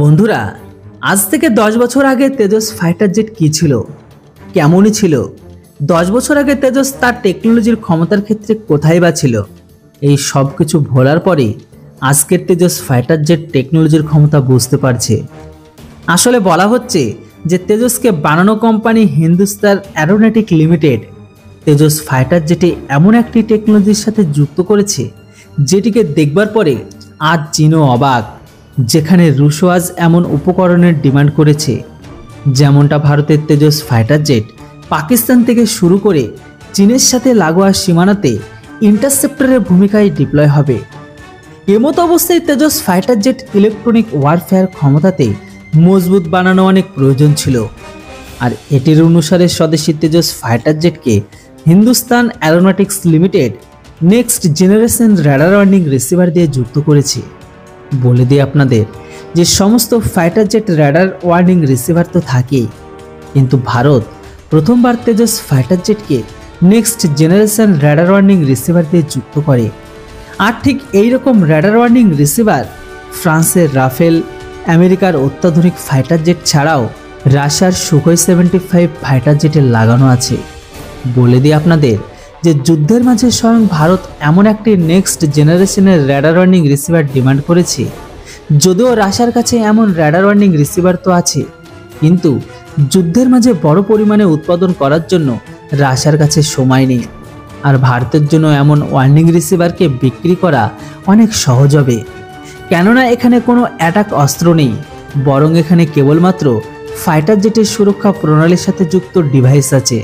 বন্ধুরা, আজ থেকে দশ বছর আগে তেজস ফাইটার জেট কী ছিল? কেমনই ছিল? দশ বছর আগে তেজস তার টেকনোলজির ক্ষমতার ক্ষেত্রে কোথায় বা ছিল? এই সব কিছু ভোলার পরে আজকের তেজস ফাইটার জেট টেকনোলজির ক্ষমতা বুঝতে পারছে। আসলে বলা হচ্ছে যে তেজসকে বানানো company Hindustan aeronautic limited Tejas fighter জেটে এমন একটি টেকনোলজির সাথে যুক্ত করেছে, যেটিকে দেখবার পরে আজ চীনও অবাক। যেখানে রুশো আজ এমন উপকরণের ডিমান্ড করেছে, যেমনটা ভারতের তেজস ফাইটার জেট পাকিস্তান থেকে শুরু করে চীনের সাথে লাগোয়া সীমানাতে ইন্টারসেপ্টরের ভূমিকায় ডিপ্লয় হবে। এমতো অবস্থায় Tejas fighter jet electronic warfare ক্ষমতাতে মজবুত বানানো অনেক প্রয়োজন ছিল। আর এটির অনুসারে স্বদেশি Tejas fighter জেটকে Hindustan aeronautics limited next generation radar warning receiver দিয়ে যুক্ত করেছে। বলে দিই আপনাদের যে সমস্ত fighter jet radar warning receiver তো থাকেই। কিন্তু ভারত প্রথমবার Tejas fighter জেটকে next generation radar warning receiver দিয়ে যুক্ত করে। আর ঠিক এই রকম র্যাডার ওয়ার্নিং রিসিভার ফ্রান্সের রাফেল, আমেরিকার অত্যাধুনিক ফাইটার জেট ছাড়াও রাশিয়ার সুখই সেভেন্টি ফাইভ ফাইটার জেটে লাগানো আছে। বলে দিই আপনাদের যে যুদ্ধের মাঝে স্বয়ং ভারত এমন একটি নেক্সট জেনারেশনের র্যাডার ওয়ার্নিং রিসিভার ডিমান্ড করেছে। যদিও রাশিয়ার কাছে এমন র্যাডার ওয়ার্নিং রিসিভার তো আছে, কিন্তু যুদ্ধের মাঝে বড় পরিমাণে উৎপাদন করার জন্য রাশিয়ার কাছে সময় নেই। আর ভারতের জন্য এমন ওয়ার্নিং রিসিভারকে বিক্রি করা অনেক সহজ হবে। কেননা এখানে কোনো অ্যাটাক অস্ত্র নেই, বরং এখানে কেবলমাত্র ফাইটার জেটের সুরক্ষা প্রণালীর সাথে যুক্ত ডিভাইস আছে।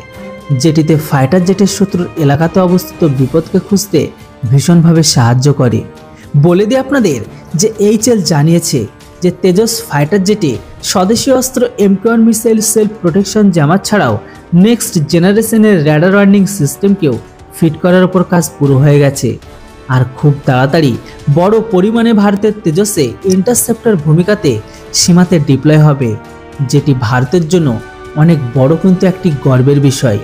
যেটিতে ফাইটার জেটের শত্রুর এলাকাতে অবস্থিত বিপদকে খুঁজতে ভীষণভাবে সাহায্য করে। বলে দিই আপনাদের যে এইচএল জানিয়েছে যে তেজস ফাইটার জেটে স্বদেশি অস্ত্র এমকিওয়ান মিসাইল সেলফ প্রোটেকশন জামা ছাড়াও নেক্সট জেনারেশনের র্যাডার ওয়ার্নিং সিস্টেমকেও ফিট করার উপর কাজ পুরো হয়ে গেছে। আর খুব তাড়াতাড়ি বড় পরিমাণে ভারতের তেজসে ইন্টারসেপ্টার ভূমিকাতে সীমাতে ডিপ্লয় হবে, যেটি ভারতের জন্য অনেক বড় কিন্তু একটি গর্বের বিষয়।